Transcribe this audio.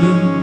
You.